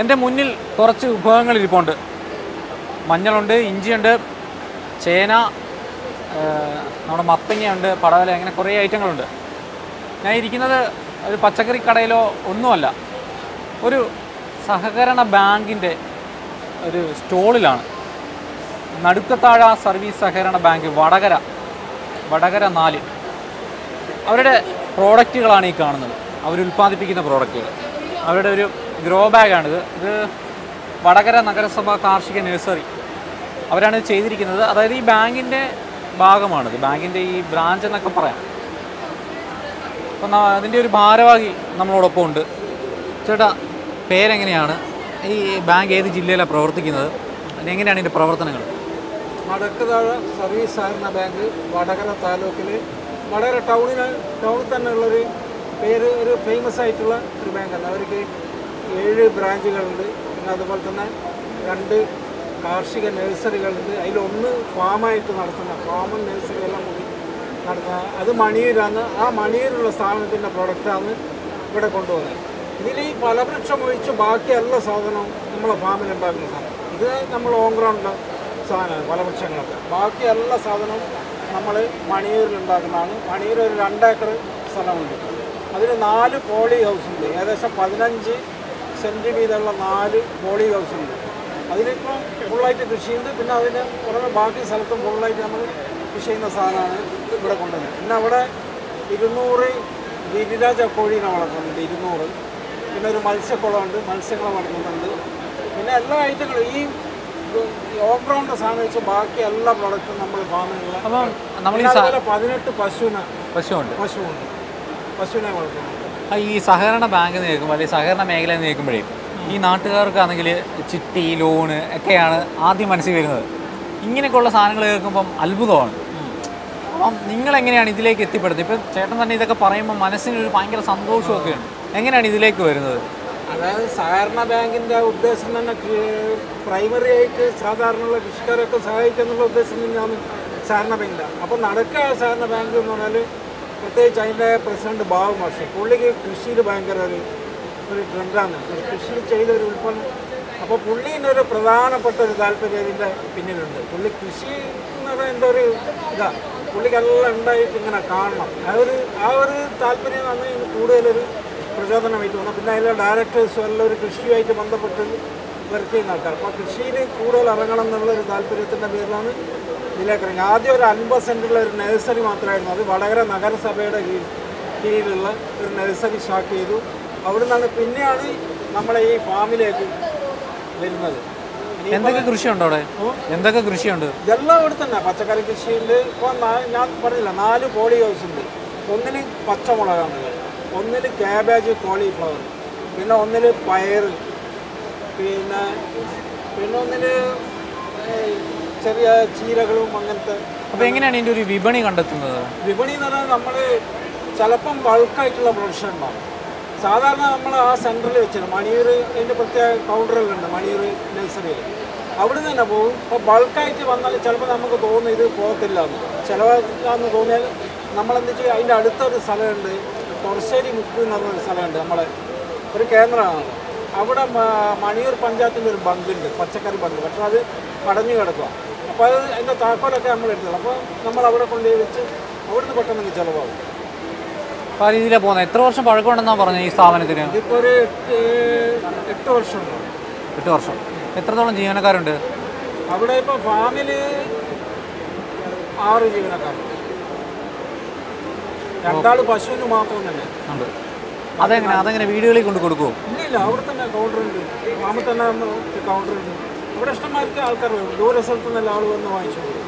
എന്റെ മുന്നിൽ കുറച്ച് വിഭവങ്ങൾ ഇരിപ്പുണ്ട്. മഞ്ഞളുണ്ട് ഇഞ്ചിയുണ്ട് ചേന നമ്മുടെ മത്തങ്ങയുണ്ട് പടവല അങ്ങനെ കുറേ ഐറ്റങ്ങളുണ്ട്. ഞാൻ ഇരിക്കുന്നത് ഒരു പച്ചക്കറി കടയിലോ ഒന്നുമല്ല ഒരു സഹകരണ ബാങ്കിന്റെ ഒരു സ്റ്റോളിലാണ്. നടുക്കത്താഴ സർവീസ് സഹകരണ ബാങ്ക് വടകര വടകര നാല്. അവരുടെ പ്രോഡക്റ്റുകളാണ് ഈ കാണുന്നത്. അവർ ഉൽപ്പാദിപ്പിക്കുന്ന പ്രോഡക്റ്റുകൾ. അവരുടെ ഒരു ഗ്രോ ബാഗാണിത് ഇത് വടകര നഗരസഭ കാർഷിക നഴ്സറി അവരാണ് ചെയ്തിരിക്കുന്നത്. അതായത് ഈ ബാങ്കിന്റെ ഭാഗമാണിത്. ബാങ്കിന്റെ ഈ ബ്രാഞ്ച് എന്നൊക്കെ പറയാം. അപ്പം അതിന്റെ ഒരു ഭാരവാഹി നമ്മളോടൊപ്പം ഉണ്ട്. ചേട്ടാ പേരെങ്ങനെയാണ്? ഈ ബാങ്ക് ഏത് ജില്ലയിലാണ് പ്രവർത്തിക്കുന്നത്? എങ്ങനെയാണ് ഇതിന്റെ പ്രവർത്തനങ്ങൾ? മടക്കുതാഴ സർവീസ് സഹകരണ ബാങ്ക് വടകര താലൂക്കിൽ വടകര ടൗണിന് ടൗണിൽ തന്നെയുള്ളൊരു പേര് ഒരു ഫേമസ് ആയിട്ടുള്ള ഒരു ബാങ്കാണ് അവർക്ക് ഏഴ് ബ്രാഞ്ചുകളുണ്ട്. പിന്നെ അതുപോലെ തന്നെ രണ്ട് കാർഷിക നഴ്സറികളുണ്ട്. അതിലൊന്ന് ഫാമായിട്ട് നടത്തുന്ന ഫാമും നഴ്സറി എല്ലാം കൂടി നടത്തുന്ന അത് മണിയൂരാണ്. ആ മണിയൂരുള്ള സ്ഥാപനത്തിന്റെ പ്രൊഡക്റ്റാണ് ഇവിടെ കൊണ്ടുപോകുന്നത്. ഇതിൽ ഈ ഫലവൃക്ഷം ഒഴിച്ച് ബാക്കി സാധനവും നമ്മളെ ഫാമിൽ ഉണ്ടാക്കുന്ന സാധനം. ഇത് നമ്മൾ ഓൺ ഗ്രൗണ്ട് സാധനമാണ് ഫലവൃക്ഷങ്ങളൊക്കെ. ബാക്കി എല്ലാ സാധനവും നമ്മൾ മണിയൂരിൽ ഉണ്ടാക്കുന്നതാണ്. മണിയൂർ ഒരു രണ്ടേക്കർ സ്ഥലമുണ്ട്. അതിൽ നാല് പോളി ഹൗസ് ഉണ്ട്. ഏകദേശം പതിനഞ്ച് സെന്റ് വീതമുള്ള നാല് പോളി ഹൗസ് ഉണ്ട്. അതിലിപ്പം ഫുള്ളായിട്ട് കൃഷിയുണ്ട് പിന്നെ അതിന് പുറമെ ബാക്കി സ്ഥലത്തും ഫുള്ളായിട്ട് നമ്മൾ കൃഷി ചെയ്യുന്ന സാധനമാണ് ഇവിടെ കൊണ്ടുവരുന്നത്. പിന്നെ അവിടെ ഇരുന്നൂറ് ഗിരിരാജ കോഴീനെ വളർത്തുന്നുണ്ട് ഇരുന്നൂറ്. പിന്നെ ഒരു മത്സ്യക്കുളമുണ്ട് മത്സ്യങ്ങളെ വളർത്തുന്നുണ്ട്. പിന്നെ എല്ലാ ഐറ്റങ്ങളും ഈ ഓഫ്റൗണ്ട് സാധനം വെച്ച് ബാക്കി എല്ലാ പ്രൊഡക്റ്റും നമ്മൾ ഫാമിലുള്ള പതിനെട്ട് പശുവിനെ പശുവുണ്ട്. പശുവുണ്ട്. പശുവിനെ വളർത്തുന്നുണ്ട്. ഈ സഹകരണ ബാങ്ക് എന്ന് കേൾക്കുമ്പോൾ അല്ലെങ്കിൽ സഹകരണ മേഖല എന്ന് കേൾക്കുമ്പോഴേ ഈ നാട്ടുകാർക്കാണെങ്കിൽ ചിട്ടി ലോണ് ഒക്കെയാണ് ആദ്യം മനസ്സിൽ വരുന്നത്. ഇങ്ങനെയൊക്കെയുള്ള സാധനങ്ങൾ കേൾക്കുമ്പം അത്ഭുതമാണ്. അപ്പം നിങ്ങൾ എങ്ങനെയാണ് ഇതിലേക്ക് എത്തിപ്പെടുന്നത്? ഇപ്പം ചേട്ടൻ തന്നെ ഇതൊക്കെ പറയുമ്പോൾ മനസ്സിനൊരു ഭയങ്കര സന്തോഷമൊക്കെയാണ് എങ്ങനെയാണ് ഇതിലേക്ക് വരുന്നത്? അതായത് സഹകരണ ബാങ്കിന്റെ ഉദ്ദേശം തന്നെ പ്രൈമറി ആയിട്ട് സാധാരണയുള്ള കൃഷിക്കാരൊക്കെ സഹായിക്കുക എന്നുള്ള ഉദ്ദേശം തന്നെയാണ് സഹകരണ ബാങ്കിന്റെ അപ്പോൾ നടക്കുക സഹകരണ ബാങ്ക് എന്ന് പറഞ്ഞാൽ പ്രത്യേകിച്ച് അതിന്റെ പ്രസിഡന്റ് ബാബു മാഷ്. പുള്ളിക്ക് കൃഷിയിൽ ഭയങ്കര ഒരു ഒരു ട്രെൻഡാണ് കൃഷി ചെയ്ത ഒരു ഉൽപ്പന്നം. അപ്പോൾ പുള്ളീന്റെ ഒരു പ്രധാനപ്പെട്ട ഒരു താല്പര്യം ഇതിന്റെ പിന്നിലുണ്ട്. പുള്ളി കൃഷി എന്ന് പറയുന്ന എന്റെ ഒരു ഇതാണ് പുള്ളിക്കെല്ലാം ഉണ്ടായിട്ട് ഇങ്ങനെ കാണണം. ഒരു ആ ഒരു താല്പര്യം വന്ന് കൂടുതലൊരു പ്രചോദനമായിട്ട് വന്നു പിന്നെ അതിലെ ഡയറക്ടേഴ്സും എല്ലാം ഒരു കൃഷിയുമായിട്ട് ബന്ധപ്പെട്ട് ചെയ്യുന്ന ആൾക്കാർ അപ്പോൾ കൃഷിയിൽ കൂടുതൽ ഇറങ്ങണം എന്നുള്ളൊരു താല്പര്യത്തിന്റെ പേരിലാണ് ഇതിലേക്ക് ആദ്യം ഒരു അൻപത് സെന്റുള്ള ഒരു നഴ്സറി മാത്രമായിരുന്നു. അത് വടകര നഗരസഭയുടെ കീഴിലുള്ള ഒരു നഴ്സറി സ്റ്റാർട്ട് ചെയ്തു. അവിടെ നിന്നാണ് പിന്നെയാണ് നമ്മളെ ഈ ഫാമിലേക്ക് വരുന്നത്. എന്തൊക്കെ കൃഷിയുണ്ട് അവിടെ? എന്തൊക്കെ കൃഷിയുണ്ട്? ഇതെല്ലാം ഇവിടെ തന്നെ. പച്ചക്കറി കൃഷിയുണ്ട് ഇപ്പോൾ ഞാൻ പറഞ്ഞില്ല നാല് കോളി ഹൗസ് ഉണ്ട്. ഒന്നിന് പച്ചമുളകാണ് ഒന്നിൽ ക്യാബേജ് കോളിഫ്ലവർ. പിന്നെ ഒന്നിൽ പയർ പിന്നെ പിന്നെ ഒന്നിൽ ചെറിയ ചീരകളും അങ്ങനത്തെ അപ്പോൾ എങ്ങനെയാണ് ഇതിന്റെ ഒരു വിപണി കണ്ടെത്തുന്നത്? വിപണി എന്ന് പറഞ്ഞാൽ നമ്മൾ ചിലപ്പം ബൾക്കായിട്ടുള്ള പ്രൊഡക്ഷൻ ഉണ്ടാവും സാധാരണ നമ്മൾ ആ സെന്ററിൽ വെച്ചാണ് മണിയൂർ അതിന്റെ പ്രത്യേക കൗണ്ടറുകളുണ്ട് മണിയൂർ നഴ്സറിയിൽ അവിടെ നിന്ന് തന്നെ പോകും. അപ്പോൾ ബൾക്കായിട്ട് വന്നാൽ ചിലപ്പോൾ നമുക്ക് തോന്നും ഇത് പോകത്തില്ല എന്ന് ചിലവാന്ന് തോന്നിയാൽ നമ്മളെന്ത് ചെയ്യും? അതിന്റെ അടുത്തൊരു സ്ഥലമുണ്ട്. തുറശ്ശേരി മുക്ക് എന്ന് പറഞ്ഞൊരു സ്ഥലമുണ്ട് നമ്മളെ. ഒരു കേന്ദ്രമാണ്. അവിടെ മണിയൂർ പഞ്ചായത്തിന്റെ ഒരു ബങ്കുണ്ട് പച്ചക്കറി ബങ്ക്. പക്ഷേ അത് പടഞ്ഞു കിടക്കുക അപ്പോൾ അത് അതിന്റെ താക്കോലൊക്കെ നമ്മൾ എടുത്തത് അപ്പോൾ നമ്മൾ അവിടെ കൊണ്ടുപോയി വെച്ച് അവിടുന്ന് പെട്ടെന്ന് ചിലവാകും. അപ്പോൾ ആ രീതിയിലാണ് പോകുന്നത്. എത്ര വർഷം പഴക്കമുണ്ടെന്നാണ് പറഞ്ഞത് ഈ സ്ഥാപനത്തിന്? ഇപ്പോൾ ഒരു എട്ട് എട്ട് വർഷം എട്ട് വർഷം. എത്രത്തോളം ജീവനക്കാരുണ്ട്? അവിടെ ഇപ്പോൾ ഫാമിൽ ആറ് ജീവനക്കാരുണ്ട് രണ്ടാൾ പശുവിന് മാത്രം തന്നെ. ഉണ്ട്. അതെങ്ങനെ? അതെങ്ങനെ വീടുകളിൽ കൊണ്ട് കൊടുക്കുമോ ഇല്ല അവിടെ തന്നെ കൗണ്ടറുണ്ട് ഫാമിൽ തന്നെ കൗണ്ടറുണ്ട് ഇവിടെ ഇഷ്ടംമാർക്ക് ആൾക്കാർ വരും ദൂര സ്ഥലത്തു നിന്നെല്ലാം ആൾ വന്ന് വാങ്ങിച്ചു